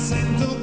acento